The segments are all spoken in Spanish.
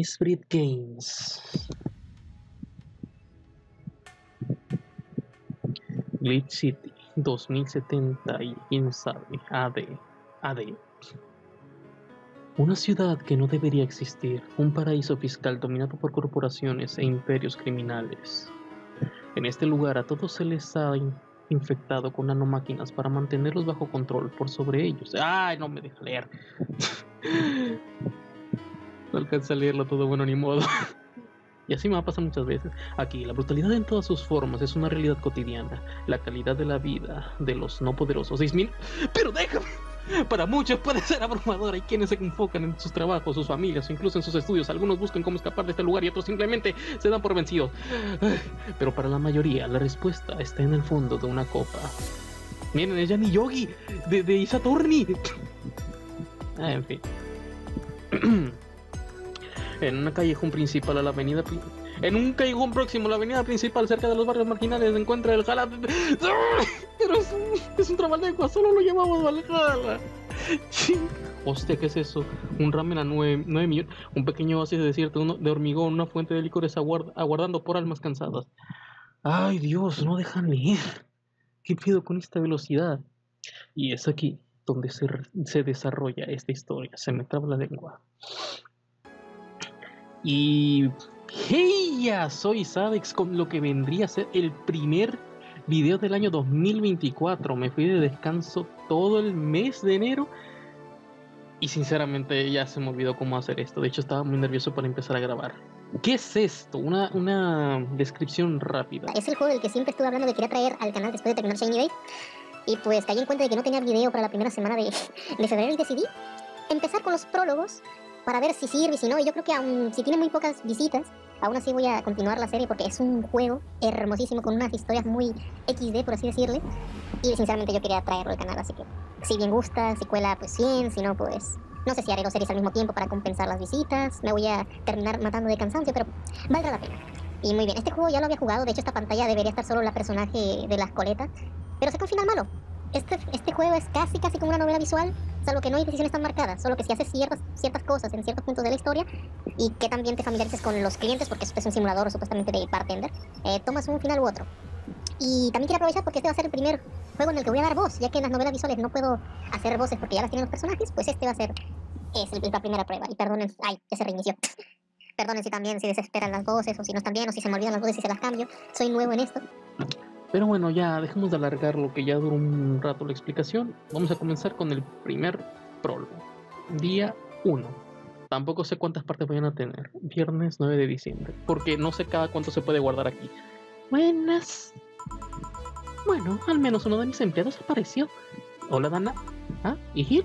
Misfit Games. Glitch City 2070 y quién sabe, AD, AD. Una ciudad que no debería existir, un paraíso fiscal dominado por corporaciones e imperios criminales. En este lugar a todos se les ha in- infectado con nanomáquinas para mantenerlos bajo control por sobre ellos. ¡Ay, no me deja leer! no alcanza a leerlo todo bueno ni modo. Y así me va a pasar muchas veces. Aquí, la brutalidad en todas sus formas es una realidad cotidiana. La calidad de la vida de los no poderosos. 6000. Pero déjame. Para muchos puede ser abrumadora. Hay quienes se enfocan en sus trabajos, sus familias o incluso en sus estudios. Algunos buscan cómo escapar de este lugar y otros simplemente se dan por vencidos. Pero para la mayoría, la respuesta está en el fondo de una copa. Miren, es Yanni Yogi de, de Isatorni. Ah, en fin. en una callejón principal a la avenida en un callejón próximo a la avenida principal cerca de los barrios marginales se encuentra el Jala pero es un, es un trabalengua solo lo llamamos Valhalla hostia ¿qué es eso? un ramen a 9, millones un pequeño oasis de desierto uno de hormigón una fuente de licores aguard- aguardando por almas cansadas. Ay Dios no dejan leer ¿qué pido con esta velocidad? y es aquí donde se desarrolla esta historia se me traba la lengua y hey, ya soy Sadex con lo que vendría a ser el primer video del año 2024. Me fui de descanso todo el mes de enero y sinceramente ya se me olvidó cómo hacer esto. De hecho estaba muy nervioso para empezar a grabar. ¿Qué es esto? Una, una descripción rápida. Es el juego del que siempre estuve hablando que quería traer al canal después de terminar Shiny Day. Y pues caí en cuenta de que no tenía video para la primera semana de, de febrero y decidí empezar con los prólogos para ver si sirve y si no. Y yo creo que aun si tiene muy pocas visitas, aún así voy a continuar la serie porque es un juego hermosísimo con unas historias muy XD, por así decirle. Y sinceramente yo quería traerlo al canal, así que si bien gusta, si cuela, pues bien, si no, pues no sé si haré dos series al mismo tiempo para compensar las visitas. Me voy a terminar matando de cansancio, pero valdrá la pena. Y muy bien, este juego ya lo había jugado, de hecho esta pantalla debería estar solo la personaje de las coletas, pero saca un final malo. Este, este juego es casi casi como una novela visual, salvo que no hay decisiones tan marcadas, solo que si haces ciertas, ciertas cosas en ciertos puntos de la historia y que también te familiarices con los clientes, porque es un simulador supuestamente de bartender, eh, tomas un final u otro. Y también quiero aprovechar porque este va a ser el primer juego en el que voy a dar voz, ya que en las novelas visuales no puedo hacer voces porque ya las tienen los personajes, pues este va a ser es el- la primera prueba. Y perdonen, ay, ya se reinició. Perdonen si también si desesperan las voces o si no están bien o si se me olvidan las voces y se las cambio. Soy nuevo en esto. Pero bueno, ya dejemos de alargar lo que ya duró un rato la explicación. Vamos a comenzar con el primer prólogo. Día 1. Tampoco sé cuántas partes vayan a tener. Viernes 9 de diciembre. Porque no sé cada cuánto se puede guardar aquí. Buenas. Bueno, al menos uno de mis empleados apareció. Hola, Dana. ¿Ah? ¿Y Gil?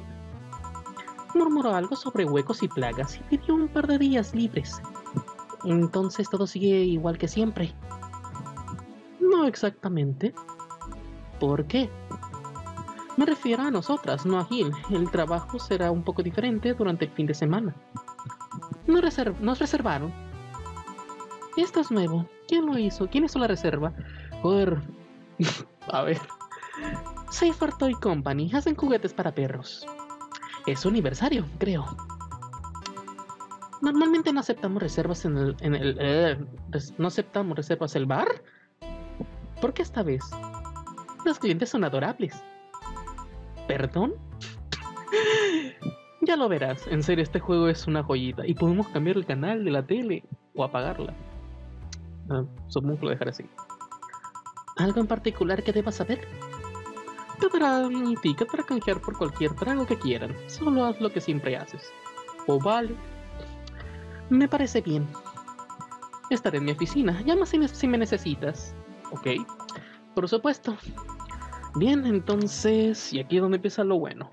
Murmuró algo sobre huecos y plagas y pidió un par de días libres. Entonces todo sigue igual que siempre. Exactamente. ¿Por qué? Me refiero a nosotras, no a Gil. El trabajo será un poco diferente durante el fin de semana. Nos, reserv- nos reservaron. Esto es nuevo. ¿Quién lo hizo? ¿Quién hizo la reserva? Joder. a ver. Safer Toy Company hacen juguetes para perros. Es su aniversario, creo. Normalmente no aceptamos reservas en el... Eh, res- no aceptamos reservas el bar. ¿Por qué esta vez? Los clientes son adorables. ¿Perdón? ya lo verás. En serio, este juego es una joyita. Y podemos cambiar el canal de la tele o apagarla. Ah, supongo que lo dejaré así. ¿Algo en particular que debas saber? Te darán un ticket para canjear por cualquier trago que quieran. Solo haz lo que siempre haces. O vale. Me parece bien. Estaré en mi oficina. Llama si me necesitas. Ok. Por supuesto. Bien, entonces. Y aquí es donde empieza lo bueno.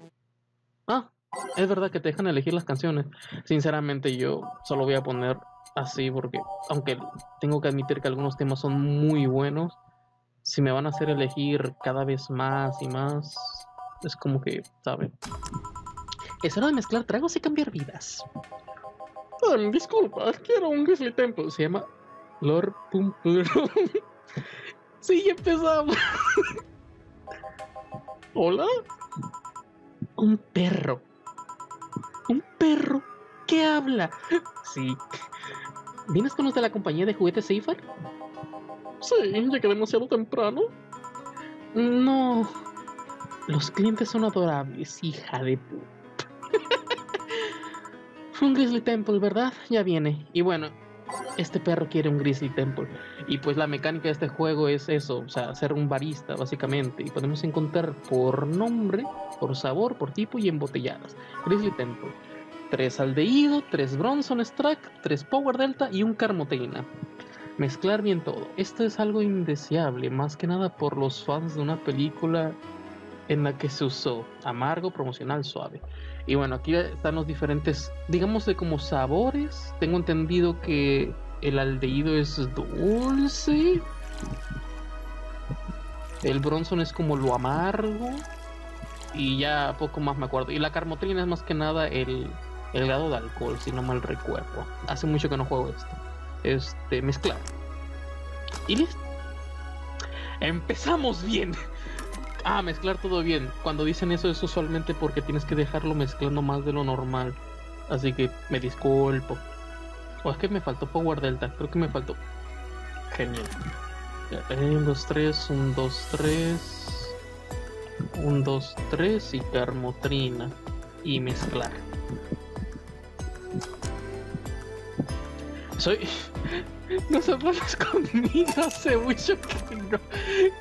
Ah, es verdad que te dejan elegir las canciones. Sinceramente, yo solo voy a poner así porque, aunque tengo que admitir que algunos temas son muy buenos, si me van a hacer elegir cada vez más y más, es como que, ¿saben? Es hora de mezclar tragos y cambiar vidas. Ah, disculpa, quiero un Grizzly Temple. Se llama Lord Pum Pum. Sí, empezamos. ¿Hola? Un perro. Un perro que habla. Sí, ¿Vienes con los de la compañía de juguetes Seifar? Sí, llegué demasiado temprano. No. Los clientes son adorables, hija de puta. un Grizzly Temple, ¿verdad? Ya viene. Y bueno, este perro quiere un Grizzly Temple. Y pues la mecánica de este juego es eso, o sea, ser un barista, básicamente. Y podemos encontrar por nombre, por sabor, por tipo y embotelladas. Grizzly Temple. 3 aldehído, 3 Bronson Strack, 3 Power Delta y un Carmoteina. Mezclar bien todo. Esto es algo indeseable, más que nada por los fans de una película en la que se usó amargo, promocional, suave. Y bueno, aquí están los diferentes, digamos de como sabores. Tengo entendido que el aldehído es dulce. El Bronson es como lo amargo. Y ya poco más me acuerdo. Y la carmotrina es más que nada el, el grado de alcohol, si no mal recuerdo. Hace mucho que no juego esto. Este, mezclado. Y listo. Empezamos bien. Ah, mezclar todo bien. Cuando dicen eso es usualmente porque tienes que dejarlo mezclando más de lo normal. Así que me disculpo. O es que me faltó Power Delta. Creo que me faltó. Genial. 1, 2, 3, 1, 2, 3. 1, 2, 3 y Carmotrina. Y mezclar. Soy. Nosotros conmigo hace mucho que no,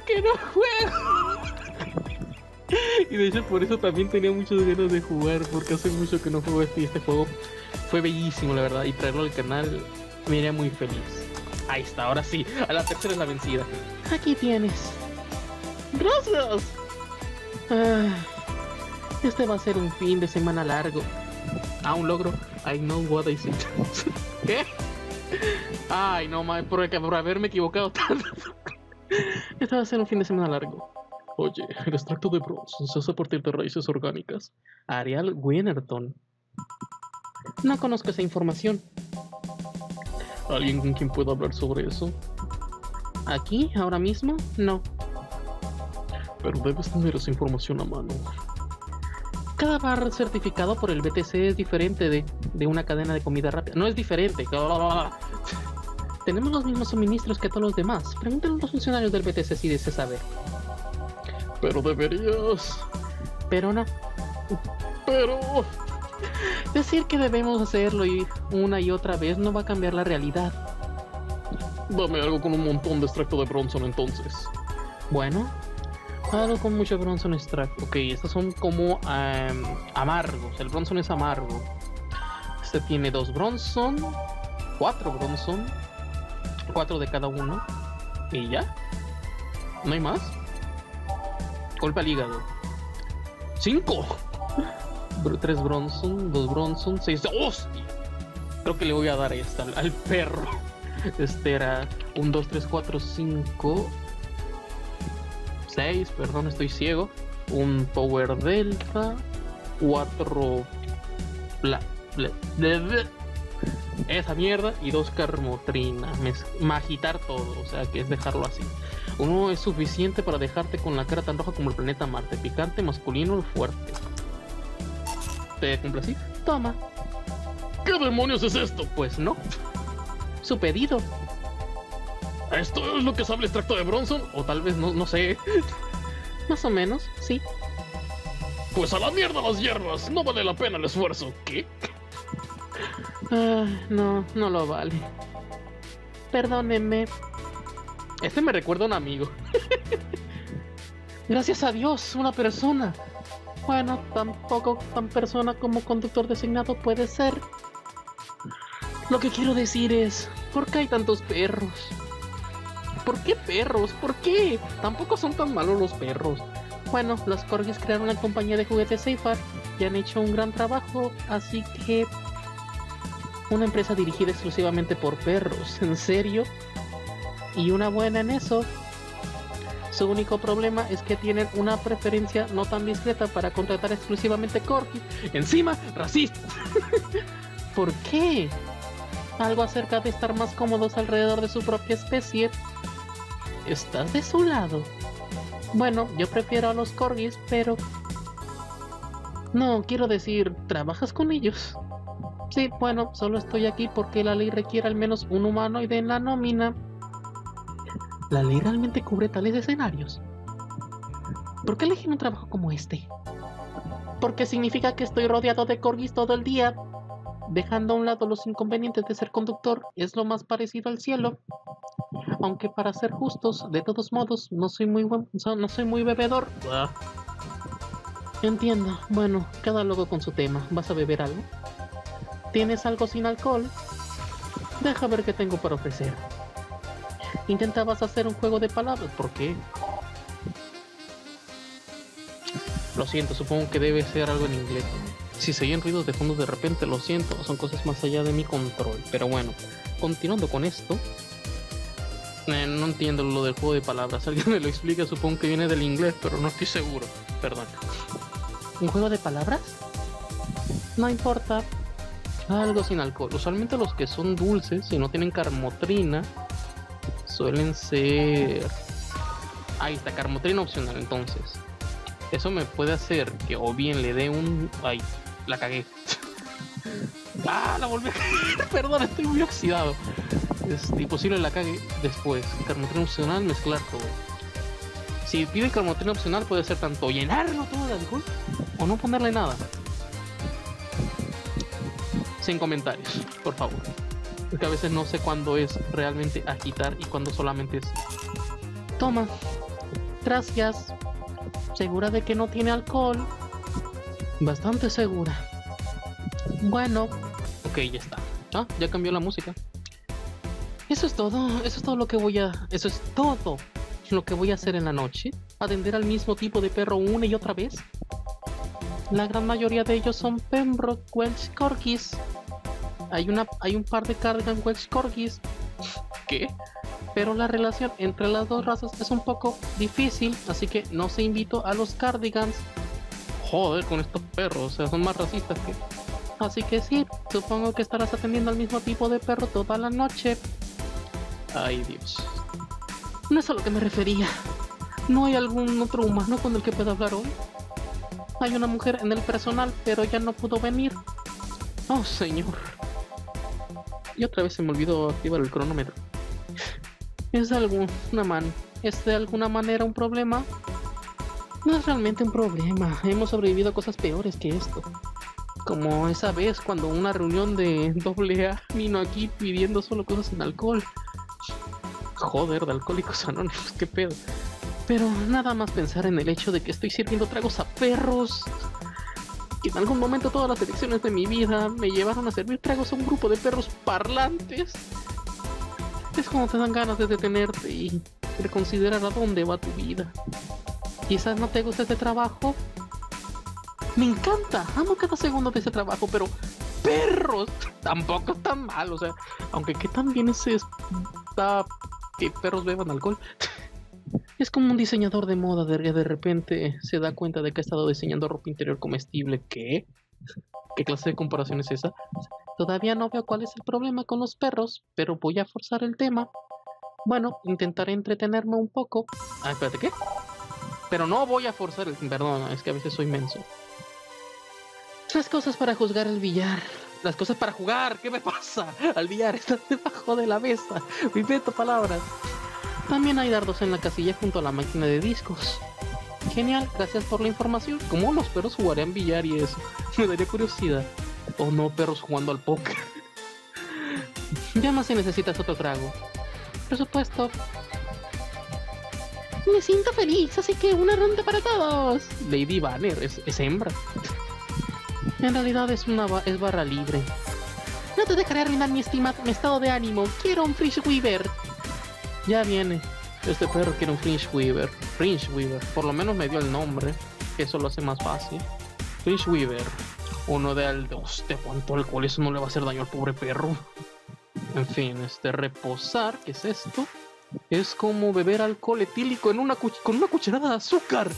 que no juego. Y de hecho por eso también tenía muchas ganas de jugar, porque hace mucho que no juego este y este juego fue bellísimo, la verdad, y traerlo al canal me haría muy feliz. Ahí está, ahora sí, a la tercera es la vencida. Aquí tienes. Gracias. Ah, este va a ser un fin de semana largo. Ah, un logro. I know what I said. ¿Qué? Ay, no, ma, por, por haberme equivocado tanto. Este va a ser un fin de semana largo. Oye, el extracto de bronce se hace a partir de raíces orgánicas. Ariel Winnerton. No conozco esa información. ¿Alguien con quien pueda hablar sobre eso? ¿Aquí? ¿Ahora mismo? No. Pero debes tener esa información a mano. Cada bar certificado por el BTC es diferente de, de una cadena de comida rápida. No es diferente. Tenemos los mismos suministros que todos los demás. Pregúntale a los funcionarios del BTC si desea saber. Pero deberías. Pero no. Pero. Decir que debemos hacerlo y una y otra vez no va a cambiar la realidad. Dame algo con un montón de extracto de Bronson entonces. Bueno, algo con mucho Bronson extract. Ok, estos son como em, amargos. El Bronson es amargo. Este tiene dos Bronson, cuatro Bronson, cuatro de cada uno. Y ya. ¿No hay más? Golpe al hígado. ¡Cinco! Tres Bronson, dos Bronson, seis. ¡Hostia! Creo que le voy a dar esta al, perro. Este era un 2, 3, 4, 5, 6, perdón, estoy ciego. Un Power Delta, 4 bla, bla, esa mierda y dos Carmotrina. Magitar todo, o sea que es dejarlo así. Uno es suficiente para dejarte con la cara tan roja como el planeta Marte. Picante, masculino, fuerte. ¿Te así? Toma. ¿Qué demonios es esto? Pues no. Su pedido. ¿Esto es lo que sabe el extracto de Bronson? O tal vez no, no sé. Más o menos, sí. Pues a la mierda las hierbas. No vale la pena el esfuerzo. ¿Qué? No, no lo vale. Perdónenme. Este me recuerda a un amigo. Gracias a Dios, una persona. Bueno, tampoco tan persona como conductor designado puede ser. Lo que quiero decir es, ¿por qué hay tantos perros? ¿Por qué perros? ¿Por qué? Tampoco son tan malos los perros. Bueno, los corgis crearon la compañía de juguetes Seifar y han hecho un gran trabajo, así que... Una empresa dirigida exclusivamente por perros, ¿en serio? Y una buena en eso. Su único problema es que tienen una preferencia no tan discreta para contratar exclusivamente corgi. Encima, racista. ¿Por qué? Algo acerca de estar más cómodos alrededor de su propia especie. ¿Estás de su lado? Bueno, yo prefiero a los corgis, pero... No, quiero decir, ¿trabajas con ellos? Sí, bueno, solo estoy aquí porque la ley requiere al menos un humanoide en la nómina. ¿La ley realmente cubre tales escenarios? ¿Por qué elegir un trabajo como este? Porque significa que estoy rodeado de corgis todo el día. Dejando a un lado los inconvenientes de ser conductor, es lo más parecido al cielo. Aunque para ser justos, de todos modos, no soy muy buen, no soy muy bebedor. Ah. Entiendo. Bueno, cada logo con su tema. ¿Vas a beber algo? ¿Tienes algo sin alcohol? Deja ver qué tengo para ofrecer. Intentabas hacer un juego de palabras, ¿por qué? Lo siento, supongo que debe ser algo en inglés. Si se oyen ruidos de fondo de repente, lo siento, son cosas más allá de mi control. Pero bueno, continuando con esto. Eh, no entiendo lo del juego de palabras. Alguien me lo explica, supongo que viene del inglés, pero no estoy seguro. Perdón. ¿Un juego de palabras? No importa. Algo sin alcohol. Usualmente los que son dulces, si no tienen carmotrina, suelen ser... Ahí está, carmotrina opcional entonces. Eso me puede hacer que o bien le dé un... Ay, la cagué. ah, la volví a. Perdón, estoy muy oxidado. Es imposible la cague después. Carmotrina opcional, mezclar todo. Si pide carmotrina opcional puede ser tanto llenarlo todo de alcohol o no ponerle nada. Sin comentarios, por favor. Porque a veces no sé cuándo es realmente agitar y cuándo solamente es... Toma. Gracias. ¿Segura de que no tiene alcohol? Bastante segura. Bueno. Ok, ya está. Ah, ya cambió la música. Eso es todo. Eso es todo lo que voy a... Eso es todo lo que voy a hacer en la noche. Atender al mismo tipo de perro una y otra vez. La gran mayoría de ellos son Pembroke Welsh Corgis. Hay, una, hay un par de Cardigan Welsh Corgis. ¿Qué? Pero la relación entre las dos razas es un poco difícil, así que no se invito a los Cardigans. Joder, con estos perros, o sea, son más racistas que... Así que sí, supongo que estarás atendiendo al mismo tipo de perro toda la noche. Ay, Dios. No es a lo que me refería. ¿No hay algún otro humano con el que pueda hablar hoy? Hay una mujer en el personal, pero ya no pudo venir. Oh, señor. Y otra vez se me olvidó activar el cronómetro. ¿Es de alguna man ¿Es de alguna manera un problema? No es realmente un problema. Hemos sobrevivido a cosas peores que esto. Como esa vez cuando una reunión de AA vino aquí pidiendo solo cosas sin alcohol. Joder, de alcohólicos anónimos, qué pedo. Pero nada más pensar en el hecho de que estoy sirviendo tragos a perros. En algún momento todas las elecciones de mi vida me llevaron a servir tragos a un grupo de perros parlantes. Es como te dan ganas de detenerte y reconsiderar a dónde va tu vida. Quizás no te gusta este trabajo. Me encanta, amo cada segundo de ese trabajo, pero perros tampoco están mal, o sea, aunque qué tan bien es está que perros beban alcohol. Es como un diseñador de moda de, de repente se da cuenta de que ha estado diseñando ropa interior comestible. ¿Qué? ¿Qué clase de comparación es esa? Todavía no veo cuál es el problema con los perros, pero voy a forzar el tema. Bueno, intentaré entretenerme un poco. Ah, espérate, ¿qué? Pero no voy a forzar el... Perdón, es que a veces soy menso. Las cosas para juzgar el billar. Las cosas para jugar. ¿Qué me pasa? Al billar está debajo de la mesa. Invento palabras. También hay dardos en la casilla junto a la máquina de discos. Genial, gracias por la información. ¿Cómo los perros jugarían billar y eso? Me daría curiosidad. O no, perros jugando al póker. Llama si necesitas otro trago. Por supuesto. Me siento feliz, así que una ronda para todos. Lady Banner es, hembra. En realidad es una es barra libre. No te dejaré arruinar mi estima, mi estado de ánimo. Quiero un Frisch Weaver. Ya viene. Este perro quiere un Fringe Weaver. Fringe Weaver. Por lo menos me dio el nombre. Que eso lo hace más fácil. Fringe Weaver. Uno de al de cuánto alcohol. Eso no le va a hacer daño al pobre perro. En fin, este reposar. ¿Qué es esto? Es como beber alcohol etílico en una con una cucharada de azúcar.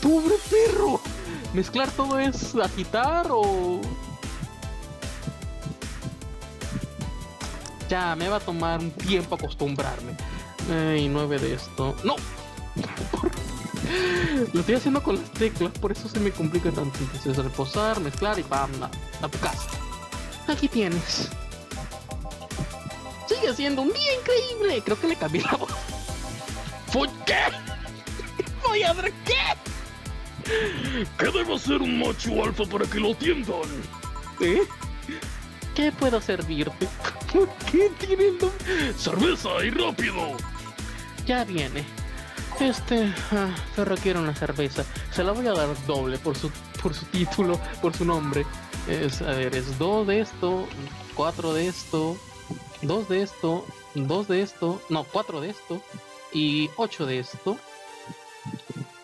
¡Pobre perro! ¿Mezclar todo es agitar o.? Ya, me va a tomar un tiempo acostumbrarme. Ay, nueve de esto. ¡No! Lo estoy haciendo con las teclas, por eso se me complica tanto. Entonces, reposar, mezclar y ¡pam! A, tu casa. Aquí tienes. Sigue siendo un día increíble. Creo que le cambié la voz. ¿Fue qué? Voy a ver qué. ¿Qué debo ser un macho alfa para que lo atiendan? ¿Eh? ¿Qué puedo servirte? ¿Por qué tiene el nombre? ¡Cerveza y rápido! Ya viene. Este, ah, se requiere una cerveza. Se la voy a dar doble por su, por su título, por su nombre. Es, a ver, es dos de esto, cuatro de esto, dos de esto, dos de esto, no, cuatro de esto y ocho de esto.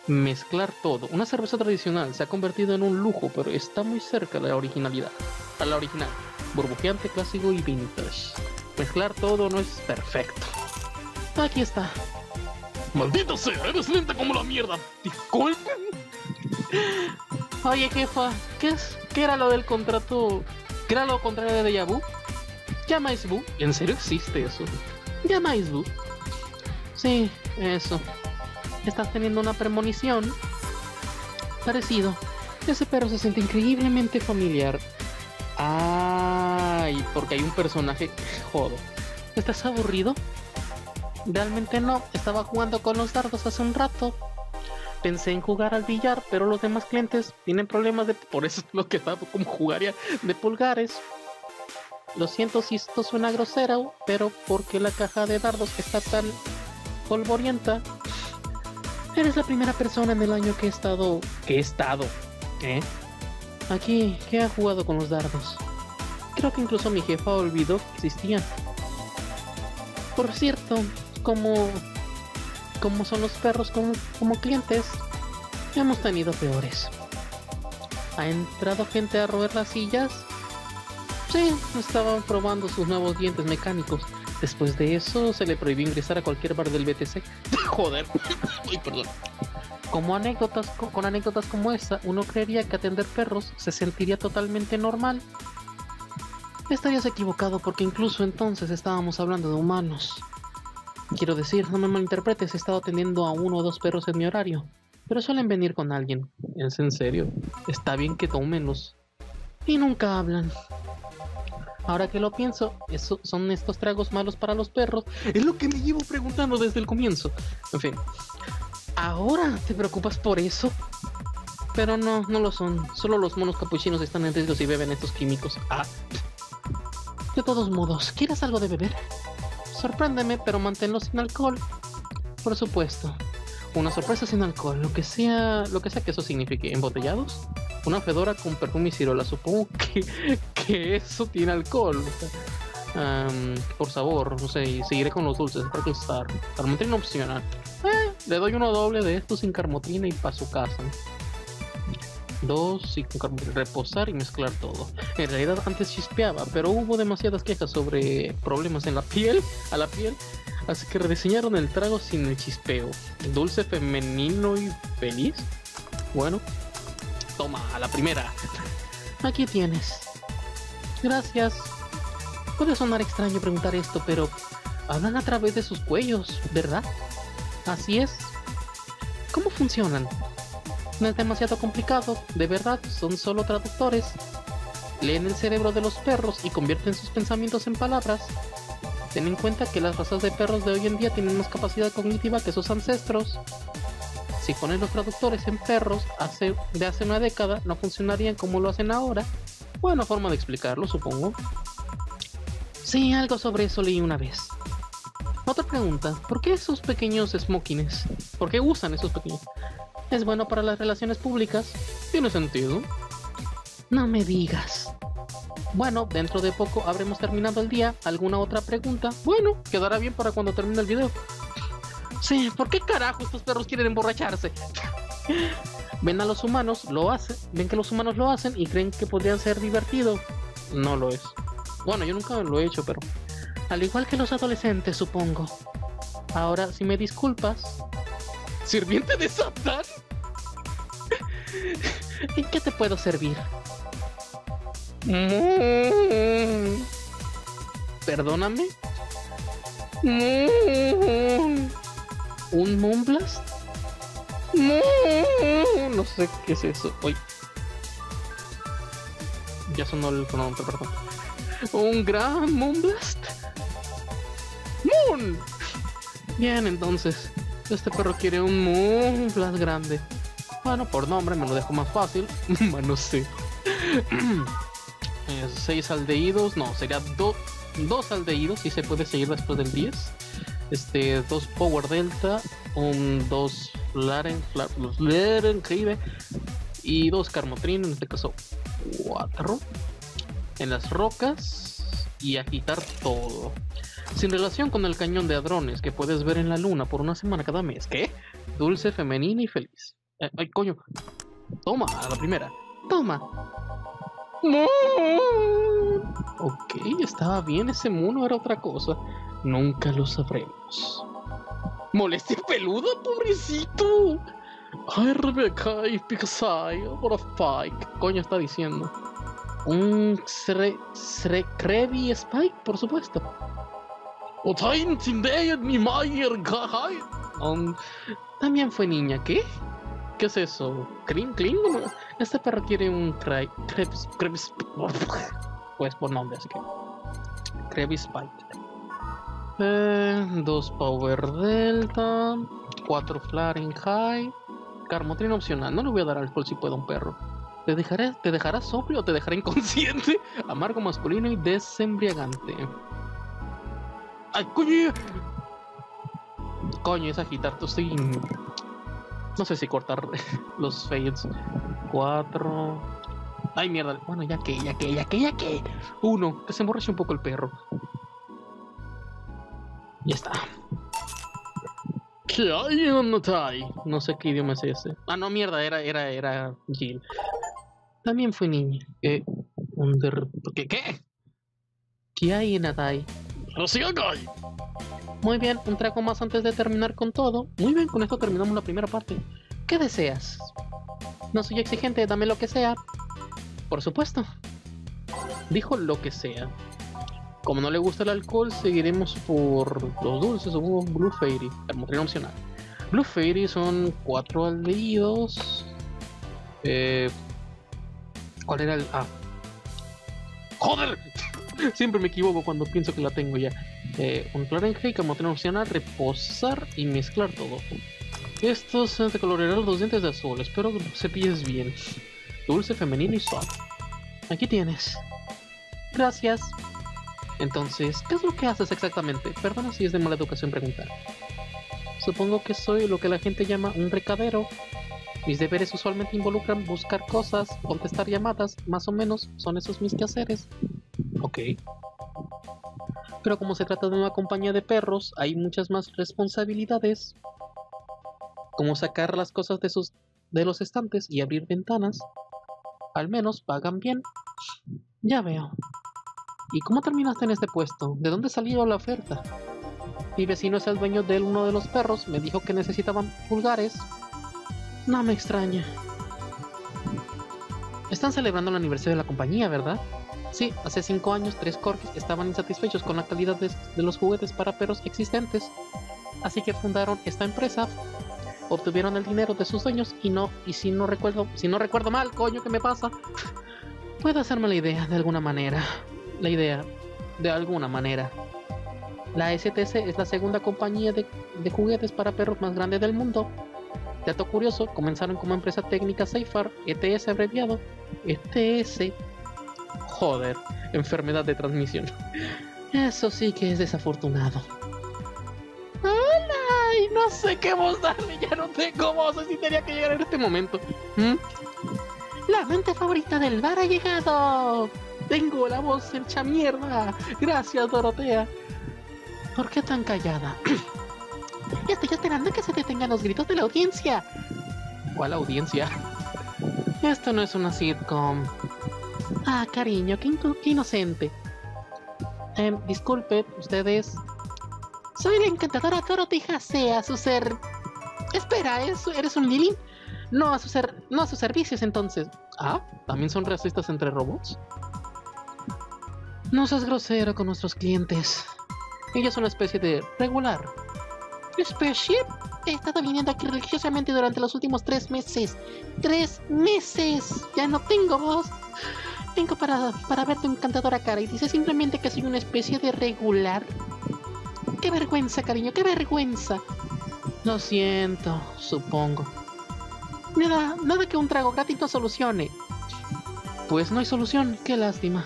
Mezclar todo. Una cerveza tradicional se ha convertido en un lujo, pero está muy cerca de la originalidad. A la original. Burbujeante, clásico y vintage. Mezclar todo no es perfecto. Aquí está. ¡Maldita sea! ¡Eres lenta como la mierda! ¡Disculpen! Oye, jefa, ¿qué, es, ¿qué era lo del contrato? ¿Qué era lo contrario de Deja Vu? ¿Llamáis Vu? ¿En serio existe eso? ¿Llamáis Vu? Sí, eso. Estás teniendo una premonición. Parecido. Ese perro se siente increíblemente familiar. Porque hay un personaje. Jodo. ¿Estás aburrido? Realmente no. Estaba jugando con los dardos hace un rato. Pensé en jugar al billar, pero los demás clientes tienen problemas de. Por eso es lo que estaba como jugaría de pulgares. Lo siento si esto suena grosero, pero porque la caja de dardos está tan polvorienta. Eres la primera persona en el año que he estado. que he estado. ¿Eh? Aquí, que ha jugado con los dardos. Creo que incluso mi jefa olvidó que existían. Por cierto, como. como son los perros como, como clientes, hemos tenido peores. ¿Ha entrado gente a roer las sillas? Sí, estaban probando sus nuevos dientes mecánicos. Después de eso, se le prohibió ingresar a cualquier bar del BTC. Joder. Uy, perdón. Como anécdotas, co- con anécdotas como esa, uno creería que atender perros se sentiría totalmente normal. Estarías equivocado porque incluso entonces estábamos hablando de humanos. Quiero decir, no me malinterpretes, he estado atendiendo a uno o dos perros en mi horario, pero suelen venir con alguien. ¿Es en serio? Está bien que tomenlos. Y nunca hablan. Ahora que lo pienso, eso, son estos tragos malos para los perros. Es lo que me llevo preguntando desde el comienzo. En fin. ¿Ahora te preocupas por eso? Pero no, no lo son. Solo los monos capuchinos están en riesgo si beben estos químicos. Ah. De todos modos, ¿quieres algo de beber? Sorpréndeme, pero manténlo sin alcohol. Por supuesto. Una sorpresa sin alcohol, lo que sea, lo que sea que eso signifique. ¿Embotellados? Una fedora con perfume y ciruela. Supongo que, que eso tiene alcohol. am, por sabor, no sé, y seguiré con los dulces. Sparkle Star. Carmotrina opcional. Eh, le doy uno doble de esto sin carmotrina y pa' su casa. Dos y con carmotrina. Reposar y mezclar todo. En realidad antes chispeaba, pero hubo demasiadas quejas sobre problemas en la piel, a la piel. Así que rediseñaron el trago sin el chispeo. Dulce, femenino y feliz. Bueno, toma, a la primera. Aquí tienes. Gracias. Puede sonar extraño preguntar esto, pero hablan a través de sus cuellos, ¿verdad? Así es. ¿Cómo funcionan? No es demasiado complicado, de verdad, son solo traductores. Leen el cerebro de los perros y convierten sus pensamientos en palabras. Ten en cuenta que las razas de perros de hoy en día tienen más capacidad cognitiva que sus ancestros. Si pones los traductores en perros hace, de hace una década, no funcionarían como lo hacen ahora. Buena forma de explicarlo, supongo. Sí, algo sobre eso leí una vez. Otra pregunta, ¿por qué esos pequeños smokings? ¿Por qué usan esos pequeños? ¿Es bueno para las relaciones públicas? ¿Tiene sentido? No me digas. Bueno, dentro de poco habremos terminado el día. ¿Alguna otra pregunta? Bueno, quedará bien para cuando termine el video. Sí, ¿por qué carajo estos perros quieren emborracharse? Ven a los humanos, lo hacen, ven que los humanos lo hacen y creen que podría ser divertido. No lo es. Bueno, yo nunca lo he hecho, pero... Al igual que los adolescentes, supongo. Ahora, si me disculpas... ¿Sirviente de Satán? ¿En qué te puedo servir? Perdóname. ¿Un Moonblast? No sé qué es eso. Uy. Ya sonó el cronómetro, perdón. ¿Un gran Moonblast? ¡Moon! Bien, entonces, este perro quiere un Moonblast grande. Bueno, por nombre me lo dejo más fácil. no sé. Eh, seis aldehídos, no, sería do- dos aldehídos y se puede seguir después del 10. Este, dos Power Delta, un dos Laren, Laren Caribe y dos Carmotrin, en este caso cuatro. En las rocas y agitar todo. Sin relación con el cañón de hadrones que puedes ver en la luna por una semana cada mes. ¿Qué? Dulce, femenina y feliz. Eh, ay, coño. Toma, a la primera. Toma. Moon. Ok, estaba bien ese mono, era otra cosa. Nunca lo sabremos. Molestia peluda, pobrecito. Ay, Rebecca, y Picasai, what a fight. ¿Qué coño está diciendo? Un Krevi Spike, por supuesto. También fue niña, ¿qué? ¿Qué es eso? ¿Clean, clean? Este perro quiere un cre Krebs, Krebs, pues por nombre, así que Krebs Spike. Eh, dos Power Delta, cuatro Fahrenheit, Carmotrin opcional. No le voy a dar alcohol si puedo un perro. ¿Te dejaré, te dejará sobrio o te dejará inconsciente? Amargo masculino y desembriagante. ¡Ay, coño! Coño, es agitar, estoy... No sé si cortar los fades. Cuatro... Ay, mierda. Bueno, ya que, ya que, ya que, ya que. Uno, que se emborrache un poco el perro. Ya está. ¿Qué hay en Natai? No sé qué idioma es ese. Ah, no, mierda, era, era, era Jill. También fue niña. Der- ¿Qué? ¿Qué? ¿Qué hay en Natai? Rosiagai. Muy bien, un trago más antes de terminar con todo. Muy bien, con esto terminamos la primera parte. ¿Qué deseas? No soy exigente, dame lo que sea. Por supuesto. Dijo lo que sea. Como no le gusta el alcohol, seguiremos por los dulces, supongo Blue Fairy, Hermotrina opcional. Blue Fairy son cuatro aldehídos. Eh, ¿Cuál era el...? Ah. ¡Joder! Siempre me equivoco cuando pienso que la tengo ya. Eh, un Clarenhei, Hermotrina opcional, reposar y mezclar todo. Esto se te coloreará los dientes de azul. Espero que lo cepilles bien. Dulce, femenino y suave. Aquí tienes. Gracias. Entonces, ¿qué es lo que haces exactamente? Perdona si es de mala educación preguntar. Supongo que soy lo que la gente llama un recadero. Mis deberes usualmente involucran buscar cosas, contestar llamadas, más o menos son esos mis quehaceres. Ok. Pero como se trata de una compañía de perros, hay muchas más responsabilidades. Como sacar las cosas de sus de los estantes y abrir ventanas. Al menos pagan bien. Ya veo. ¿Y cómo terminaste en este puesto? ¿De dónde salió la oferta? Mi vecino es el dueño de uno de los perros. Me dijo que necesitaban pulgares. No me extraña. Están celebrando el aniversario de la compañía, ¿verdad? Sí, hace cinco años tres corgis estaban insatisfechos con la calidad de, los juguetes para perros existentes. Así que fundaron esta empresa. Obtuvieron el dinero de sus dueños y no, y si no recuerdo, si no recuerdo mal, coño, ¿qué me pasa? Puedo hacerme la idea de alguna manera. La idea, de alguna manera. La STC es la segunda compañía de, de juguetes para perros más grande del mundo. Dato curioso, comenzaron como empresa técnica Seifar, ETS abreviado. ETS. Joder, enfermedad de transmisión. Eso sí que es desafortunado. ¡Ay! No sé qué voz darle, ya no tengo voz, así tenía que llegar en este momento. ¿Mm? La mente favorita del bar ha llegado. Tengo la voz hecha mierda. Gracias, Dorotea. ¿Por qué tan callada? Estoy esperando que se detengan los gritos de la audiencia. ¿Cuál audiencia? Esto no es una sitcom. Ah, cariño, qué, inocente. Em, disculpe, ustedes. Soy la encantadora Dorothy Hase, a su ser. Espera, ¿es- ¿eres un Lily? No a, su ser... no a sus servicios entonces. Ah, ¿también son racistas entre robots? No seas grosero con nuestros clientes. Ellos son una especie de regular. ¿Especie? He estado viniendo aquí religiosamente durante los últimos tres meses. ¡Tres meses! Ya no tengo voz. Vengo para, para ver tu encantadora cara y dices simplemente que soy una especie de regular. Qué vergüenza, cariño, qué vergüenza. Lo siento, supongo. Nada, nada que un trago gratis no solucione. Pues no hay solución, qué lástima.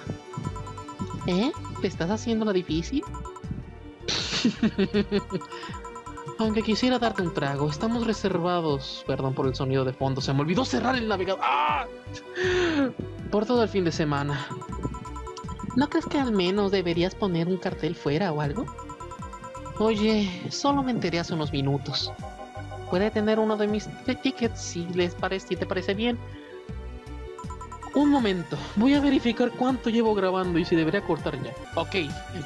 ¿Eh? ¿Te estás haciendo la difícil? Aunque quisiera darte un trago, estamos reservados. Perdón por el sonido de fondo, se me olvidó cerrar el navegador. ¡Ah! Por todo el fin de semana. ¿No crees que al menos deberías poner un cartel fuera o algo? Oye, solo me enteré hace unos minutos. Puede tener uno de mis tickets si les parece, si te parece bien. Un momento, voy a verificar cuánto llevo grabando y si debería cortar ya. Ok,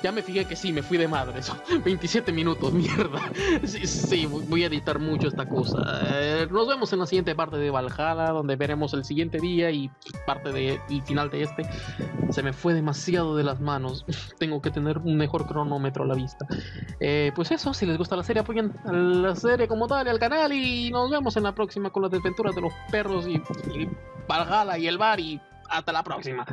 ya me fijé que sí, me fui de madre. Son 27 minutos, mierda. Sí, sí, voy a editar mucho esta cosa. Eh, nos vemos en la siguiente parte de Valhalla, donde veremos el siguiente día y parte del final de este. Se me fue demasiado de las manos. Tengo que tener un mejor cronómetro a la vista. Eh, pues eso, si les gusta la serie, apoyen la serie como tal y al canal. Y nos vemos en la próxima con las desventuras de los perros y, Valhalla y el bar. Hasta la próxima.